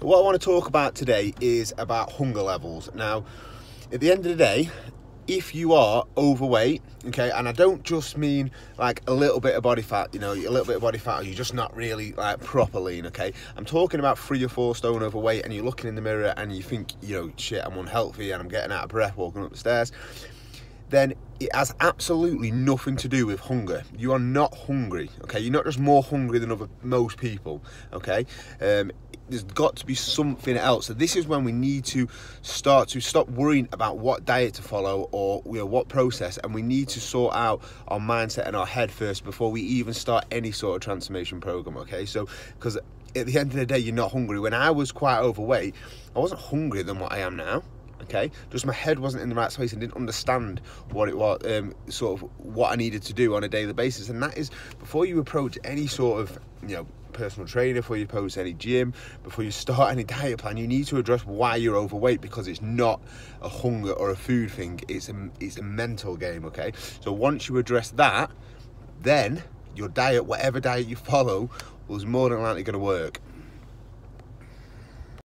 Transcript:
what I want to talk about today is about hunger levels. Now, at the end of the day, if you are overweight, okay, and I don't just mean like a little bit of body fat, you know, a little bit of body fat, or you're just not really like proper lean, okay. I'm talking about three or four stone overweight, and you're looking in the mirror and you think, you know, shit, I'm unhealthy and I'm getting out of breath walking up the stairs. Then it has absolutely nothing to do with hunger. You are not hungry, okay. You're not just more hungry than other most people, okay. Um, there's got to be something else. So this is when we need to start to stop worrying about what diet to follow or you know what process, and we need to sort out our mindset and our head first before we even start any sort of transformation program. Okay, so because at the end of the day, you're not hungry. When I was quite overweight, I wasn't hungrier than what I am now okay just my head wasn't in the right space and didn't understand what it was um, sort of what i needed to do on a daily basis and that is before you approach any sort of you know personal trainer, before you post any gym, before you start any diet plan, you need to address why you're overweight because it's not a hunger or a food thing. It's a it's a mental game. Okay, so once you address that, then your diet, whatever diet you follow, was more than likely going to work.